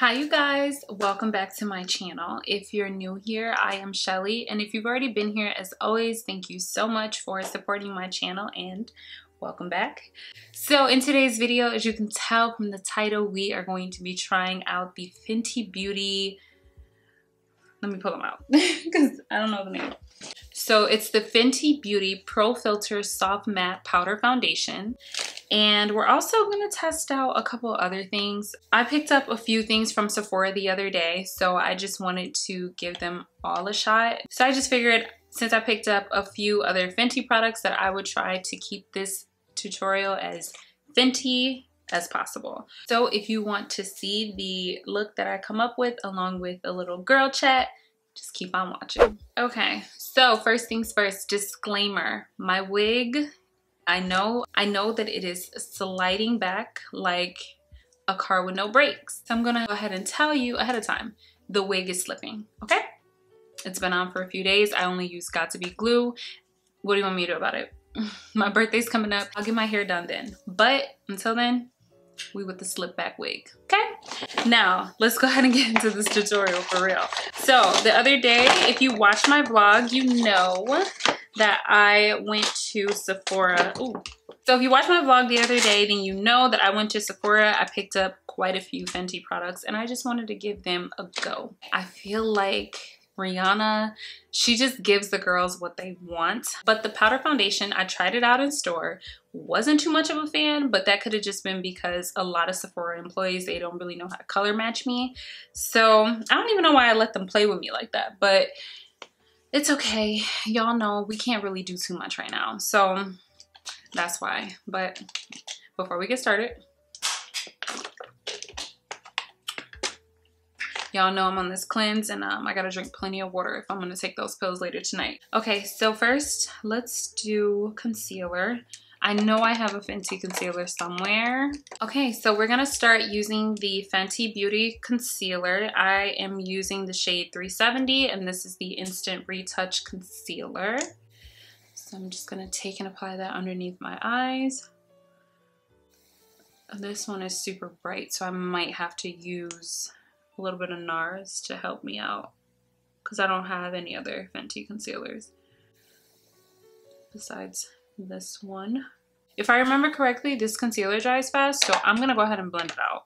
Hi you guys, welcome back to my channel. If you're new here, I am Shelly, and if you've already been here, as always, thank you so much for supporting my channel and welcome back. So in today's video, as you can tell from the title, we are going to be trying out the Fenty Beauty, let me pull them out because I don't know the name. So it's the Fenty Beauty Pro Filt'r Soft Matte Powder Foundation. And we're also gonna test out a couple other things. I picked up a few things from Sephora the other day, so I just wanted to give them all a shot. So I just figured since I picked up a few other Fenty products that I would try to keep this tutorial as Fenty as possible. So if you want to see the look that I come up with along with a little girl chat, just keep on watching. Okay, so first things first, disclaimer. My wig I know, I know that it is sliding back like a car with no brakes. So I'm gonna go ahead and tell you ahead of time, the wig is slipping, okay? It's been on for a few days. I only use Got2b glue. What do you want me to do about it? my birthday's coming up. I'll get my hair done then. But until then, we with the slip back wig, okay? Now, let's go ahead and get into this tutorial for real. So the other day, if you watch my vlog, you know that I went to Sephora. Ooh. So if you watched my vlog the other day, then you know that I went to Sephora. I picked up quite a few Fenty products and I just wanted to give them a go. I feel like Rihanna, she just gives the girls what they want. But the powder foundation, I tried it out in store, wasn't too much of a fan, but that could have just been because a lot of Sephora employees, they don't really know how to color match me. So I don't even know why I let them play with me like that, but it's okay. Y'all know we can't really do too much right now. So that's why. But before we get started, y'all know I'm on this cleanse and um, I gotta drink plenty of water if I'm gonna take those pills later tonight. Okay, so first let's do concealer. I know I have a Fenty concealer somewhere. Okay, so we're gonna start using the Fenty Beauty Concealer. I am using the shade 370 and this is the Instant Retouch Concealer. So I'm just gonna take and apply that underneath my eyes. This one is super bright, so I might have to use a little bit of NARS to help me out because I don't have any other Fenty concealers besides this one. If I remember correctly, this concealer dries fast, so I'm gonna go ahead and blend it out.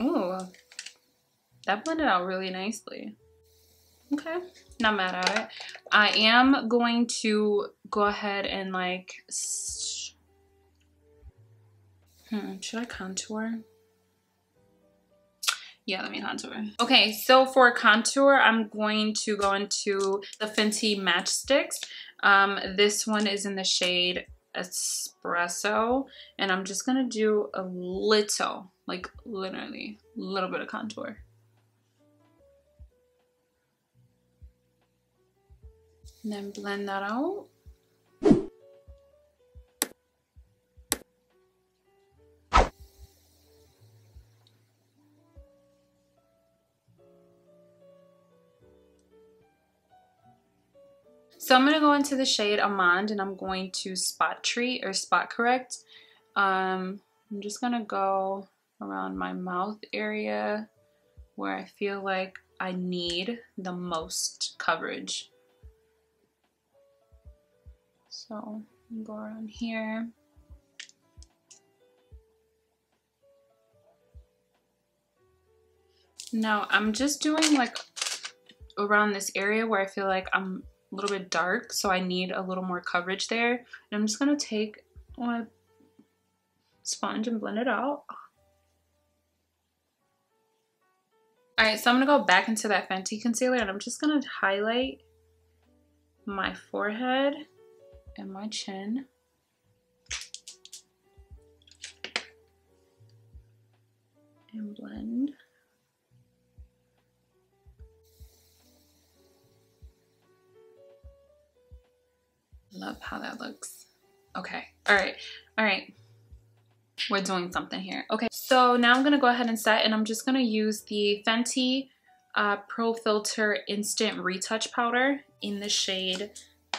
Ooh, that blended out really nicely. Okay, not mad at it. I am going to go ahead and like Hmm, should I contour? Yeah, let me contour. Okay, so for contour, I'm going to go into the Fenty Match Stix. Um, this one is in the shade Espresso, and I'm just gonna do a little, like literally, a little bit of contour. And then blend that out. So I'm going to go into the shade Amande and I'm going to spot treat or spot correct. Um, I'm just going to go around my mouth area where I feel like I need the most coverage. So go around here. Now I'm just doing like around this area where I feel like I'm a little bit dark, so I need a little more coverage there. And I'm just gonna take my sponge and blend it out. All right, so I'm gonna go back into that Fenty concealer and I'm just gonna highlight my forehead and my chin. And blend. How that looks. Okay, all right, all right. We're doing something here. Okay, so now I'm gonna go ahead and set and I'm just gonna use the Fenty uh, Pro Filt'r Instant Retouch Powder in the shade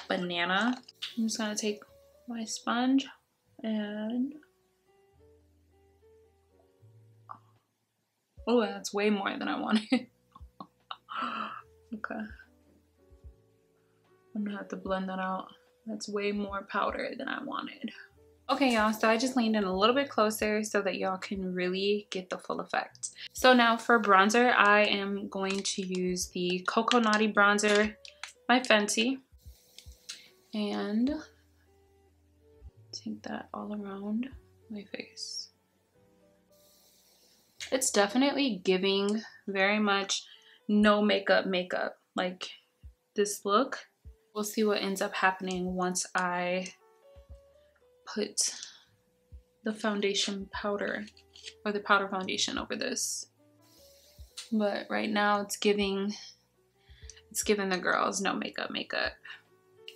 Banana. I'm just gonna take my sponge and oh that's way more than I wanted okay I'm gonna have to blend that out that's way more powder than I wanted okay y'all so I just leaned in a little bit closer so that y'all can really get the full effect so now for bronzer I am going to use the Coco Naughty bronzer by Fenty and take that all around my face. It's definitely giving very much no makeup makeup. Like this look, we'll see what ends up happening once I put the foundation powder or the powder foundation over this. But right now it's giving, it's giving the girls no makeup makeup.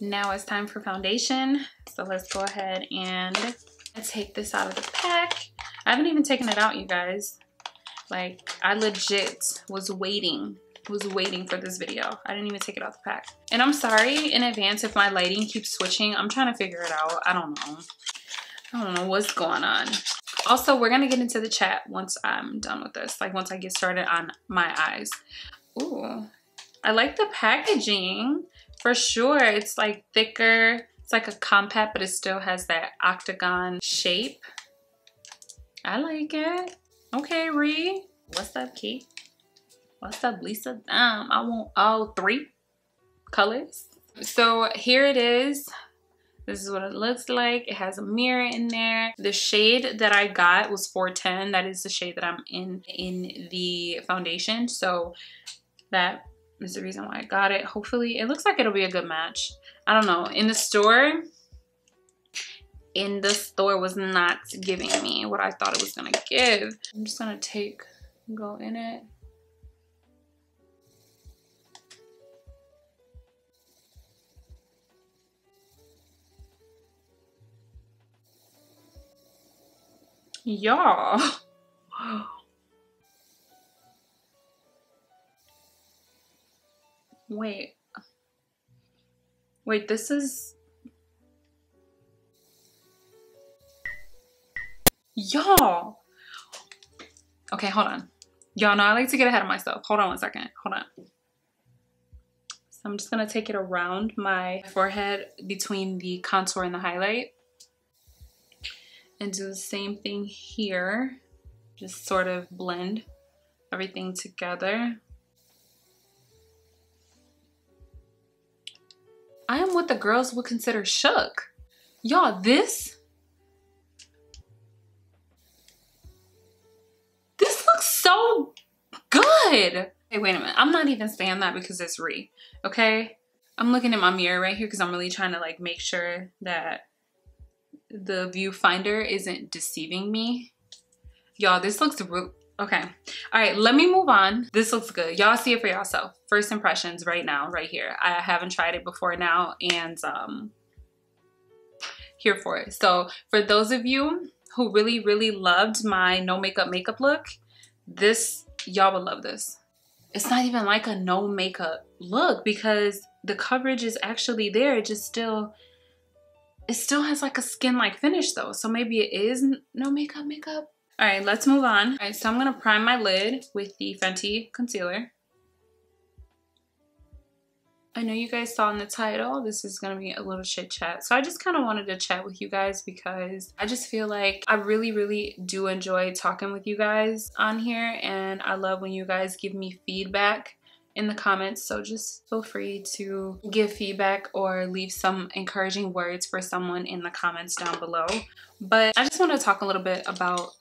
Now it's time for foundation. So let's go ahead and take this out of the pack. I haven't even taken it out, you guys. Like, I legit was waiting, was waiting for this video. I didn't even take it out the pack. And I'm sorry in advance if my lighting keeps switching. I'm trying to figure it out. I don't know. I don't know what's going on. Also, we're gonna get into the chat once I'm done with this. Like once I get started on my eyes. Ooh, I like the packaging for sure. It's like thicker. It's like a compact, but it still has that octagon shape. I like it. Okay, Ree. What's up, Kate? What's up, Lisa? Um, I want all three colors. So here it is. This is what it looks like. It has a mirror in there. The shade that I got was 410. That is the shade that I'm in in the foundation. So that is the reason why I got it. Hopefully, it looks like it'll be a good match. I don't know. In the store, in the store was not giving me what I thought it was gonna give. I'm just gonna take, go in it. Y'all. Wait. Wait, this is... Y'all! Okay, hold on. Y'all know I like to get ahead of myself. Hold on one second. Hold on. So I'm just going to take it around my forehead between the contour and the highlight. And do the same thing here. Just sort of blend everything together. I am what the girls would consider shook. Y'all, this This looks so good. Hey, wait a minute. I'm not even saying that because it's Ree, okay? I'm looking at my mirror right here because I'm really trying to like make sure that the viewfinder isn't deceiving me. Y'all, this looks real, Okay. All right, let me move on. This looks good. Y'all see it for yourself. First impressions right now, right here. I haven't tried it before now and um, here for it. So for those of you who really, really loved my no makeup makeup look, this, y'all will love this. It's not even like a no makeup look because the coverage is actually there. It just still, it still has like a skin-like finish though. So maybe it is no makeup makeup all right, let's move on. All right, so I'm gonna prime my lid with the Fenty concealer. I know you guys saw in the title, this is gonna be a little chit chat. So I just kind of wanted to chat with you guys because I just feel like I really, really do enjoy talking with you guys on here. And I love when you guys give me feedback in the comments. So just feel free to give feedback or leave some encouraging words for someone in the comments down below. But I just want to talk a little bit about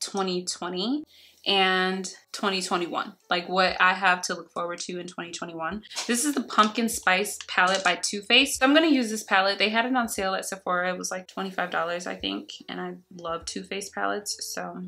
2020 and 2021 like what I have to look forward to in 2021 this is the pumpkin spice palette by Too Faced I'm gonna use this palette they had it on sale at Sephora it was like $25 I think and I love Too Faced palettes so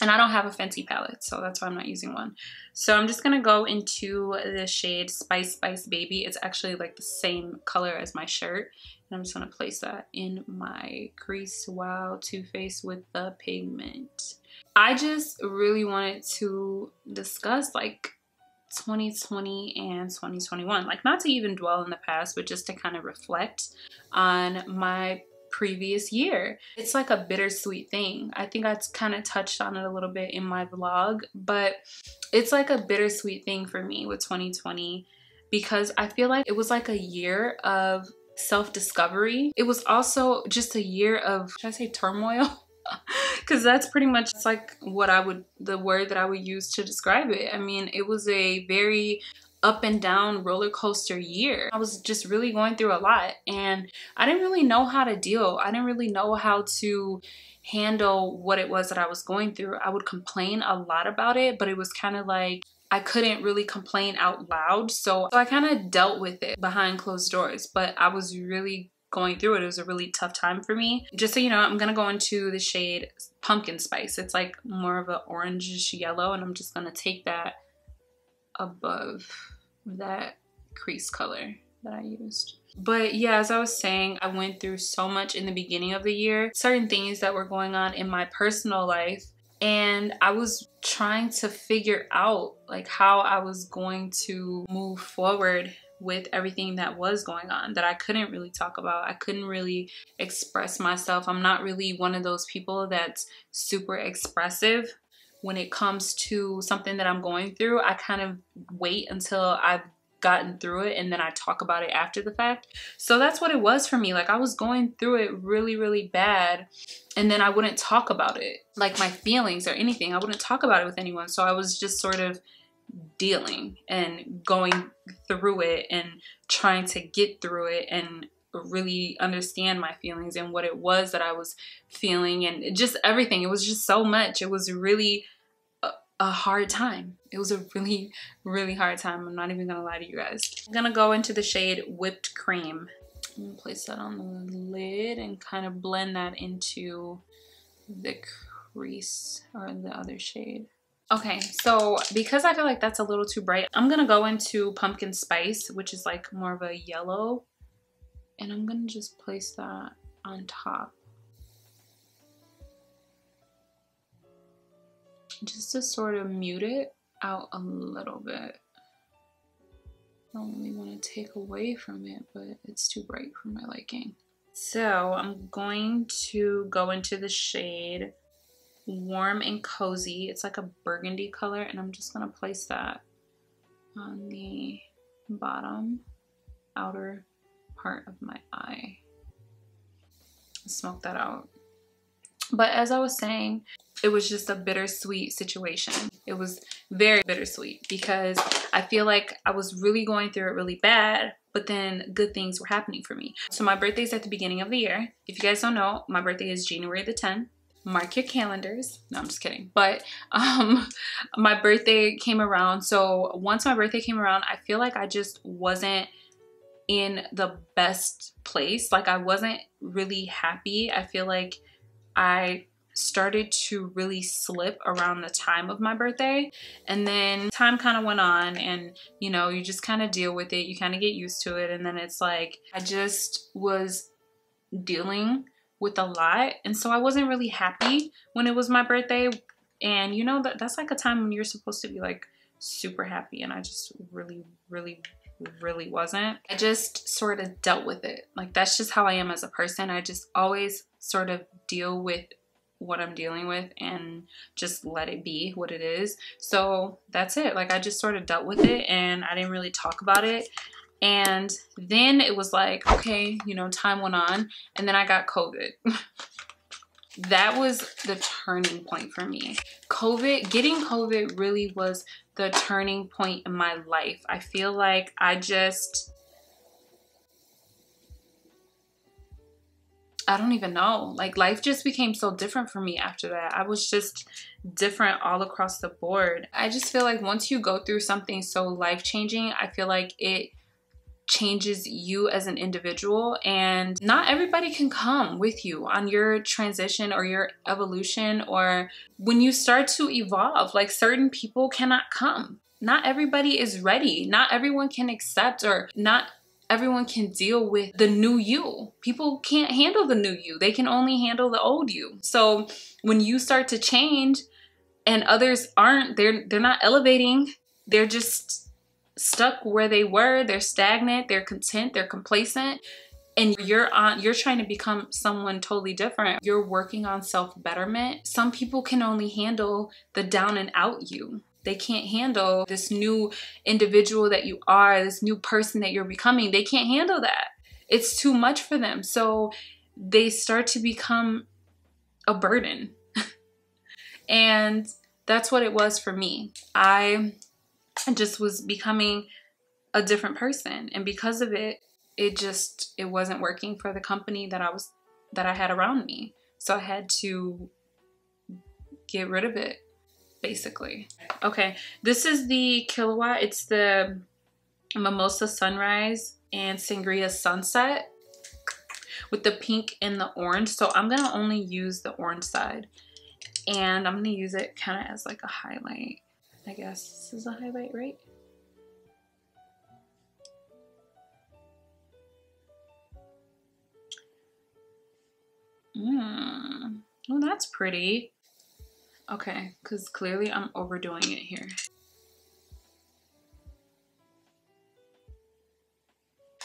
and I don't have a fancy palette, so that's why I'm not using one. So I'm just going to go into the shade Spice Spice Baby. It's actually like the same color as my shirt. And I'm just going to place that in my crease while Too Faced with the pigment. I just really wanted to discuss like 2020 and 2021. Like, not to even dwell in the past, but just to kind of reflect on my previous year. It's like a bittersweet thing. I think I kind of touched on it a little bit in my vlog, but it's like a bittersweet thing for me with 2020 because I feel like it was like a year of self-discovery. It was also just a year of, should I say turmoil? because that's pretty much like what I would, the word that I would use to describe it. I mean, it was a very up and down roller coaster year. I was just really going through a lot and I didn't really know how to deal. I didn't really know how to handle what it was that I was going through. I would complain a lot about it, but it was kind of like I couldn't really complain out loud. So, so I kind of dealt with it behind closed doors, but I was really going through it. It was a really tough time for me. Just so you know, I'm gonna go into the shade Pumpkin Spice. It's like more of an orangish yellow and I'm just gonna take that above that crease color that I used. But yeah, as I was saying, I went through so much in the beginning of the year, certain things that were going on in my personal life. And I was trying to figure out like how I was going to move forward with everything that was going on that I couldn't really talk about. I couldn't really express myself. I'm not really one of those people that's super expressive when it comes to something that I'm going through. I kind of wait until I've gotten through it and then I talk about it after the fact. So that's what it was for me. Like I was going through it really, really bad and then I wouldn't talk about it, like my feelings or anything. I wouldn't talk about it with anyone. So I was just sort of dealing and going through it and trying to get through it and really understand my feelings and what it was that I was feeling and just everything. It was just so much. It was really a, hard time. It was a really, really hard time. I'm not even gonna lie to you guys. I'm gonna go into the shade Whipped Cream. I'm gonna place that on the lid and kind of blend that into the crease or the other shade. Okay, so because I feel like that's a little too bright, I'm gonna go into Pumpkin Spice, which is like more of a yellow. And I'm gonna just place that on top. Just to sort of mute it out a little bit. I don't really want to take away from it, but it's too bright for my liking. So I'm going to go into the shade warm and cozy. It's like a burgundy color and I'm just going to place that on the bottom outer part of my eye. Smoke that out. But as I was saying, it was just a bittersweet situation. It was very bittersweet because I feel like I was really going through it really bad, but then good things were happening for me. So my birthday's at the beginning of the year. If you guys don't know, my birthday is January the 10th mark your calendars no i'm just kidding but um my birthday came around so once my birthday came around i feel like i just wasn't in the best place like i wasn't really happy i feel like i started to really slip around the time of my birthday and then time kind of went on and you know you just kind of deal with it you kind of get used to it and then it's like i just was dealing with a lot. And so I wasn't really happy when it was my birthday. And you know, that that's like a time when you're supposed to be like super happy. And I just really, really, really wasn't. I just sort of dealt with it. Like that's just how I am as a person. I just always sort of deal with what I'm dealing with and just let it be what it is. So that's it. Like I just sort of dealt with it and I didn't really talk about it. And then it was like, okay, you know, time went on and then I got COVID. that was the turning point for me. COVID, getting COVID really was the turning point in my life. I feel like I just, I don't even know. Like life just became so different for me after that. I was just different all across the board. I just feel like once you go through something so life changing, I feel like it changes you as an individual and not everybody can come with you on your transition or your evolution or when you start to evolve like certain people cannot come not everybody is ready not everyone can accept or not everyone can deal with the new you people can't handle the new you they can only handle the old you so when you start to change and others aren't they're they're not elevating they're just stuck where they were. They're stagnant, they're content, they're complacent. And you're on you're trying to become someone totally different. You're working on self-betterment. Some people can only handle the down and out you. They can't handle this new individual that you are, this new person that you're becoming. They can't handle that. It's too much for them. So they start to become a burden. and that's what it was for me. I just was becoming a different person. And because of it, it just it wasn't working for the company that I was that I had around me. So I had to get rid of it basically. Okay, this is the Killawatt. It's the Mimosa Sunrise and Sangria Sunset with the pink and the orange. So I'm to only use the orange side. And I'm to use it kind of as like a highlight. I guess this is a highlight, right? Mmm. Oh, that's pretty. Okay, because clearly I'm overdoing it here.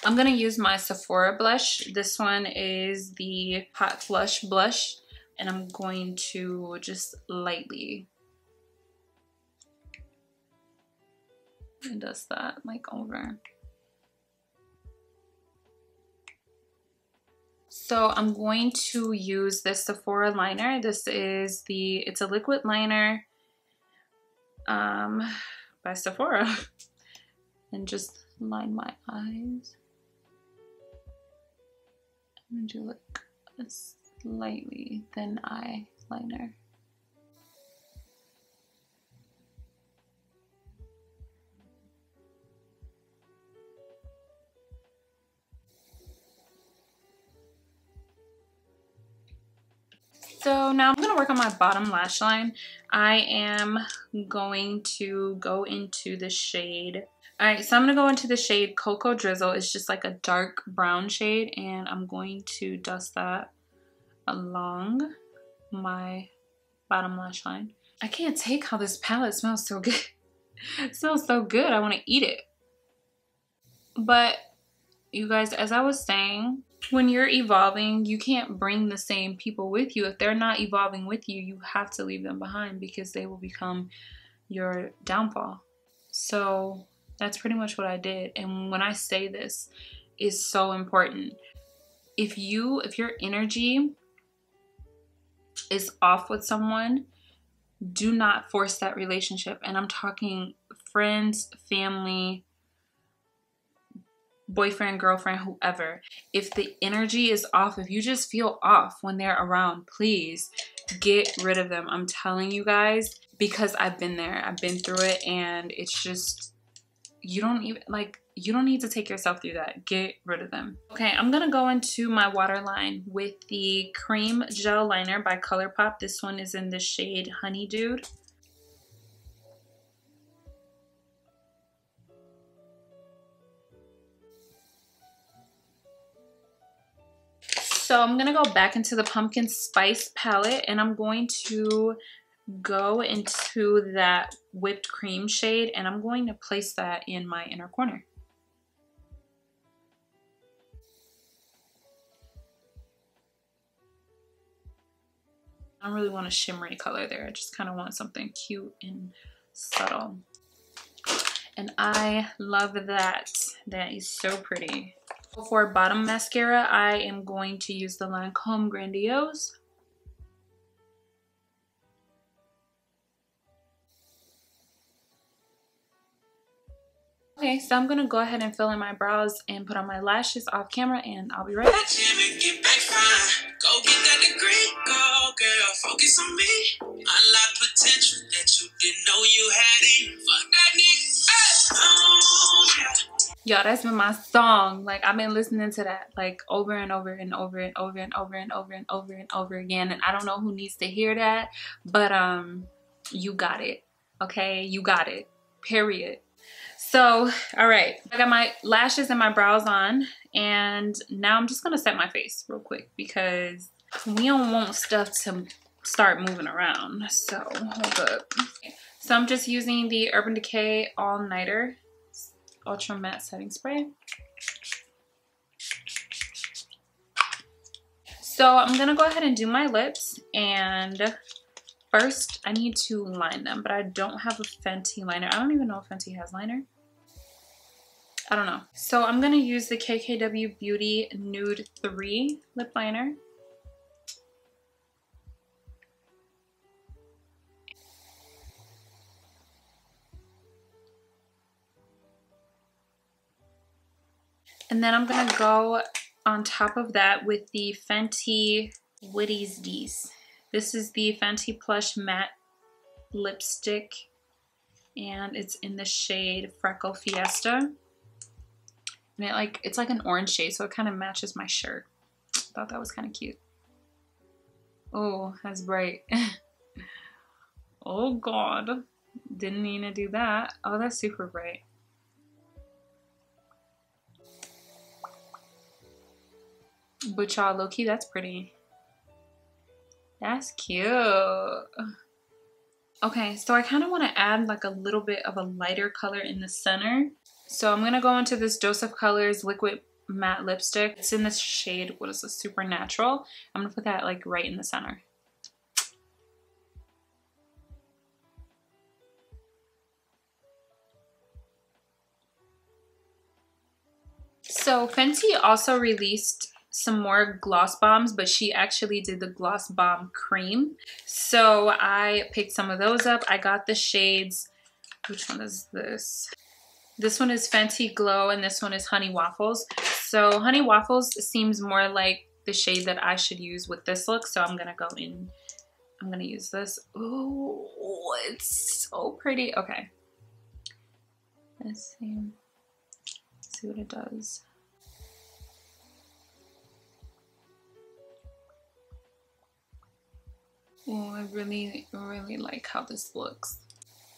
I'm going to use my Sephora blush. This one is the Hot Flush Blush. And I'm going to just lightly dust that like over. So I'm going to use this Sephora liner. This is the, it's a liquid liner um, by Sephora. and just line my eyes. I'm gonna do like a slightly thin eyeliner. So now I'm going to work on my bottom lash line. I am going to go into the shade. Alright, so I'm going to go into the shade Cocoa Drizzle. It's just like a dark brown shade and I'm going to dust that along my bottom lash line. I can't take how this palette smells so good. it smells so good. I want to eat it. But you guys, as I was saying, when you're evolving, you can't bring the same people with you. If they're not evolving with you, you have to leave them behind because they will become your downfall. So that's pretty much what I did. And when I say this is so important. If you if your energy is off with someone, do not force that relationship. And I'm talking friends, family, boyfriend, girlfriend, whoever, if the energy is off, if you just feel off when they're around, please get rid of them. I'm telling you guys because I've been there. I've been through it and it's just you don't even like you don't need to take yourself through that. Get rid of them. Okay, I'm gonna go into my waterline with the cream gel liner by ColourPop. This one is in the shade Honey Dude. So I'm going to go back into the pumpkin spice palette and I'm going to go into that whipped cream shade and I'm going to place that in my inner corner. I don't really want a shimmery color there. I just kind of want something cute and subtle. And I love that. That is so pretty. For bottom mascara, I am going to use the Lancome Grandiose. Okay, so I'm gonna go ahead and fill in my brows and put on my lashes off camera and I'll be right back. Focus on me. Unlock potential that you didn't know you had Y'all, that's been my song. Like I've been listening to that like over and over and over and over and over and over and over and over again. And I don't know who needs to hear that, but um, you got it. Okay, you got it. Period. So, all right, I got my lashes and my brows on, and now I'm just gonna set my face real quick because we don't want stuff to start moving around. So, hold up. So I'm just using the Urban Decay All Nighter Ultra Matte Setting Spray. So I'm gonna go ahead and do my lips and first I need to line them, but I don't have a Fenty liner. I don't even know if Fenty has liner. I don't know. So I'm gonna use the KKW Beauty Nude 3 lip liner. And then I'm gonna go on top of that with the Fenty Witty's D's. This is the Fenty Plush Matte Lipstick and it's in the shade Freckle Fiesta. And it like it's like an orange shade, so it kind of matches my shirt. I Thought that was kind of cute. Oh, that's bright. oh god. Didn't mean to do that. Oh, that's super bright. But y'all, low-key, that's pretty. That's cute. Okay, so I kind of want to add like a little bit of a lighter color in the center. So I'm going to go into this Dose of Colors Liquid Matte Lipstick. It's in this shade, what is this, Supernatural. I'm going to put that like right in the center. So Fenty also released some more gloss bombs, but she actually did the gloss bomb cream. So I picked some of those up. I got the shades, which one is this? This one is Fenty Glow and this one is Honey Waffles. So Honey Waffles seems more like the shade that I should use with this look. So I'm gonna go in, I'm gonna use this. Oh, it's so pretty. Okay. Let's see. Let's see what it does. I really, really like how this looks.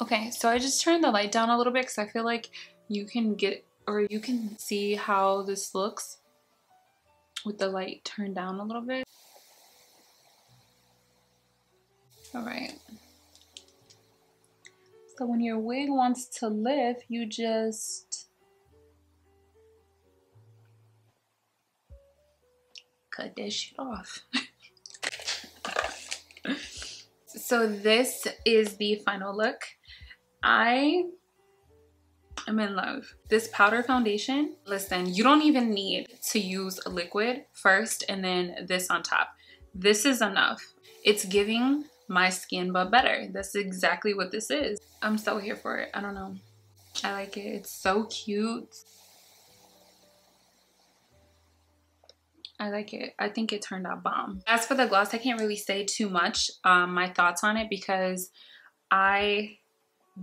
Okay, so I just turned the light down a little bit because I feel like you can get, or you can see how this looks with the light turned down a little bit. All right. So when your wig wants to lift, you just cut that shit off. So this is the final look. I am in love. This powder foundation, listen, you don't even need to use a liquid first and then this on top. This is enough. It's giving my skin but better. That's exactly what this is. I'm so here for it. I don't know. I like it. It's so cute. I like it. I think it turned out bomb. As for the gloss, I can't really say too much um, my thoughts on it because I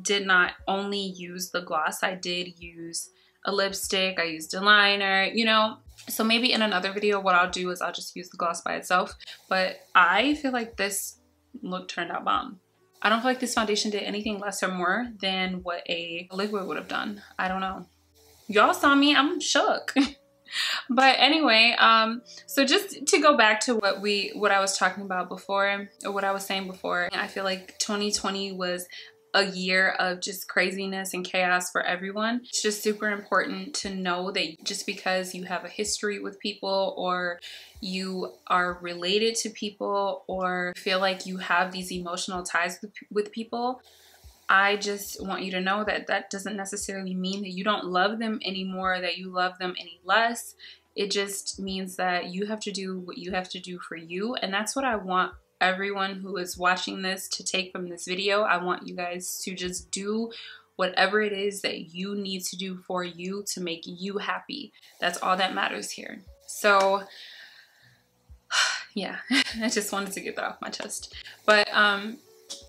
did not only use the gloss. I did use a lipstick. I used a liner, you know. So maybe in another video what I'll do is I'll just use the gloss by itself. But I feel like this look turned out bomb. I don't feel like this foundation did anything less or more than what a liquid would have done. I don't know. Y'all saw me. I'm shook. but anyway um so just to go back to what we what i was talking about before or what i was saying before i feel like 2020 was a year of just craziness and chaos for everyone. It's just super important to know that just because you have a history with people or you are related to people or feel like you have these emotional ties with, with people, I just want you to know that that doesn't necessarily mean that you don't love them anymore, that you love them any less. It just means that you have to do what you have to do for you. And that's what I want everyone who is watching this to take from this video. I want you guys to just do whatever it is that you need to do for you to make you happy. That's all that matters here. So yeah, I just wanted to get that off my chest. But um,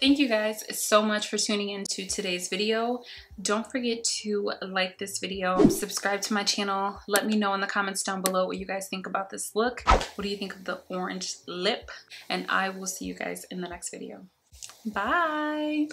Thank you guys so much for tuning in to today's video. Don't forget to like this video, subscribe to my channel. Let me know in the comments down below what you guys think about this look. What do you think of the orange lip? And I will see you guys in the next video. Bye.